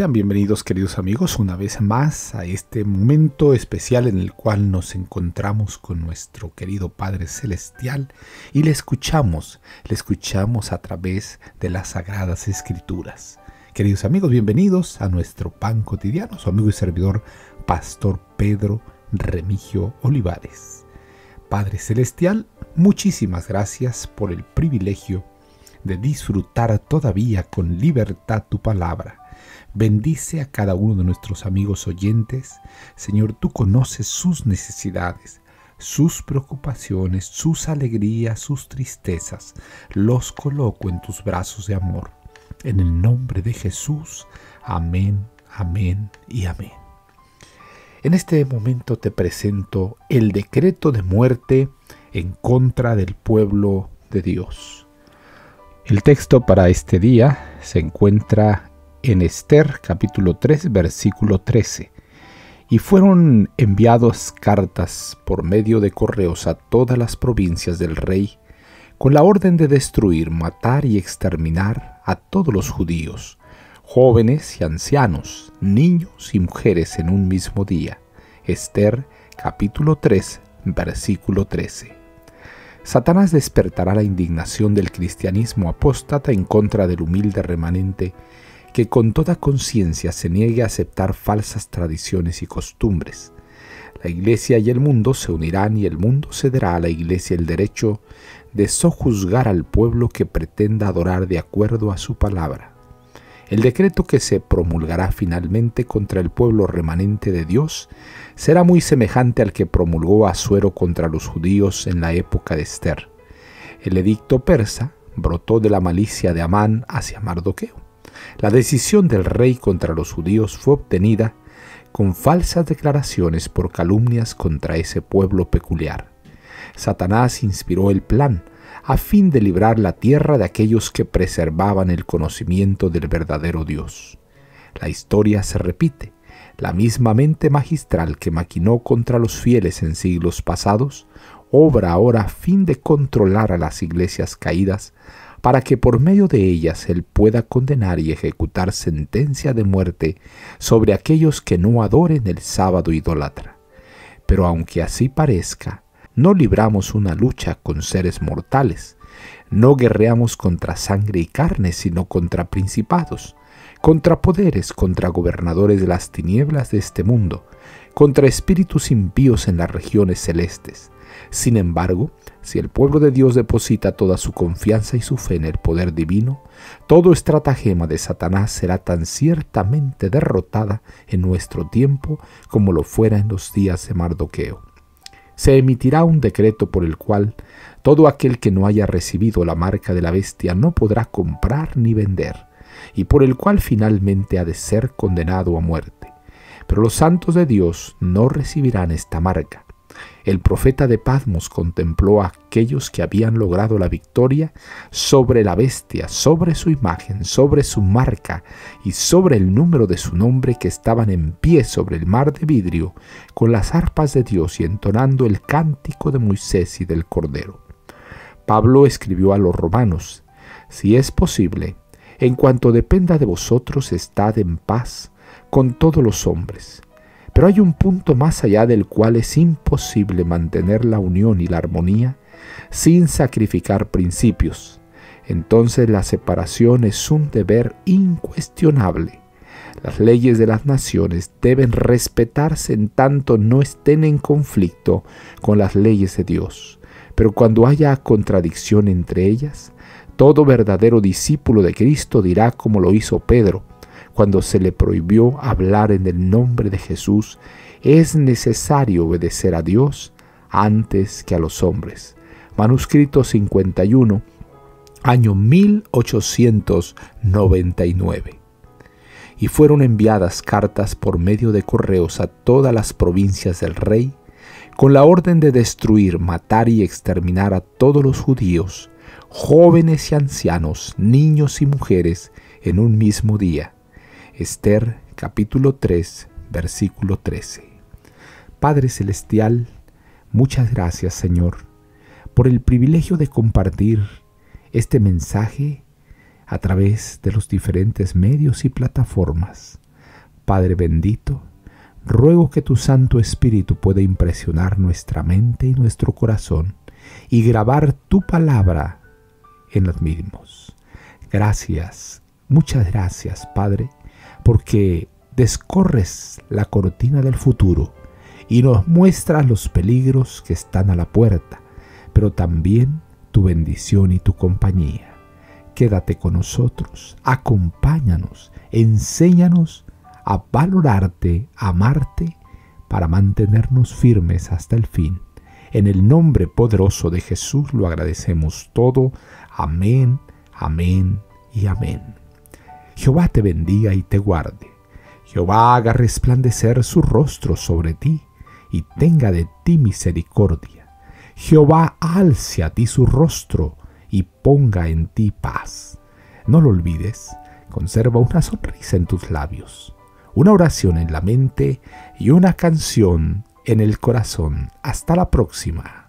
Sean bienvenidos queridos amigos una vez más a este momento especial en el cual nos encontramos con nuestro querido Padre Celestial y le escuchamos, le escuchamos a través de las Sagradas Escrituras. Queridos amigos, bienvenidos a nuestro pan cotidiano, su amigo y servidor Pastor Pedro Remigio Olivares. Padre Celestial, muchísimas gracias por el privilegio de disfrutar todavía con libertad tu palabra Bendice a cada uno de nuestros amigos oyentes. Señor, tú conoces sus necesidades, sus preocupaciones, sus alegrías, sus tristezas. Los coloco en tus brazos de amor. En el nombre de Jesús. Amén, amén y amén. En este momento te presento el decreto de muerte en contra del pueblo de Dios. El texto para este día se encuentra en Esther capítulo 3 versículo 13. Y fueron enviados cartas por medio de correos a todas las provincias del rey, con la orden de destruir, matar y exterminar a todos los judíos, jóvenes y ancianos, niños y mujeres en un mismo día. Esther capítulo 3 versículo 13. Satanás despertará la indignación del cristianismo apóstata en contra del humilde remanente que con toda conciencia se niegue a aceptar falsas tradiciones y costumbres. La Iglesia y el mundo se unirán y el mundo cederá a la Iglesia el derecho de sojuzgar al pueblo que pretenda adorar de acuerdo a su palabra. El decreto que se promulgará finalmente contra el pueblo remanente de Dios será muy semejante al que promulgó Asuero contra los judíos en la época de Esther. El edicto persa brotó de la malicia de Amán hacia Mardoqueo la decisión del rey contra los judíos fue obtenida con falsas declaraciones por calumnias contra ese pueblo peculiar. Satanás inspiró el plan a fin de librar la tierra de aquellos que preservaban el conocimiento del verdadero Dios. La historia se repite. La misma mente magistral que maquinó contra los fieles en siglos pasados, obra ahora a fin de controlar a las iglesias caídas para que por medio de ellas Él pueda condenar y ejecutar sentencia de muerte sobre aquellos que no adoren el sábado idólatra. Pero aunque así parezca, no libramos una lucha con seres mortales, no guerreamos contra sangre y carne, sino contra principados, contra poderes, contra gobernadores de las tinieblas de este mundo, contra espíritus impíos en las regiones celestes. Sin embargo, si el pueblo de Dios deposita toda su confianza y su fe en el poder divino, todo estratagema de Satanás será tan ciertamente derrotada en nuestro tiempo como lo fuera en los días de Mardoqueo. Se emitirá un decreto por el cual todo aquel que no haya recibido la marca de la bestia no podrá comprar ni vender, y por el cual finalmente ha de ser condenado a muerte. Pero los santos de Dios no recibirán esta marca el profeta de Padmos contempló a aquellos que habían logrado la victoria sobre la bestia, sobre su imagen, sobre su marca y sobre el número de su nombre que estaban en pie sobre el mar de vidrio con las arpas de Dios y entonando el cántico de Moisés y del Cordero. Pablo escribió a los romanos, si es posible, en cuanto dependa de vosotros, estad en paz con todos los hombres pero hay un punto más allá del cual es imposible mantener la unión y la armonía sin sacrificar principios. Entonces la separación es un deber incuestionable. Las leyes de las naciones deben respetarse en tanto no estén en conflicto con las leyes de Dios. Pero cuando haya contradicción entre ellas, todo verdadero discípulo de Cristo dirá como lo hizo Pedro, cuando se le prohibió hablar en el nombre de Jesús, es necesario obedecer a Dios antes que a los hombres. Manuscrito 51, año 1899. Y fueron enviadas cartas por medio de correos a todas las provincias del rey, con la orden de destruir, matar y exterminar a todos los judíos, jóvenes y ancianos, niños y mujeres, en un mismo día Esther capítulo 3 versículo 13. Padre Celestial, muchas gracias Señor por el privilegio de compartir este mensaje a través de los diferentes medios y plataformas. Padre bendito, ruego que tu Santo Espíritu pueda impresionar nuestra mente y nuestro corazón y grabar tu palabra en los mismos. Gracias, muchas gracias, Padre, porque descorres la cortina del futuro y nos muestras los peligros que están a la puerta, pero también tu bendición y tu compañía. Quédate con nosotros, acompáñanos, enséñanos a valorarte, amarte, para mantenernos firmes hasta el fin. En el nombre poderoso de Jesús lo agradecemos todo. Amén, amén y amén. Jehová te bendiga y te guarde. Jehová haga resplandecer su rostro sobre ti y tenga de ti misericordia. Jehová alce a ti su rostro y ponga en ti paz. No lo olvides, conserva una sonrisa en tus labios, una oración en la mente y una canción en el corazón. Hasta la próxima.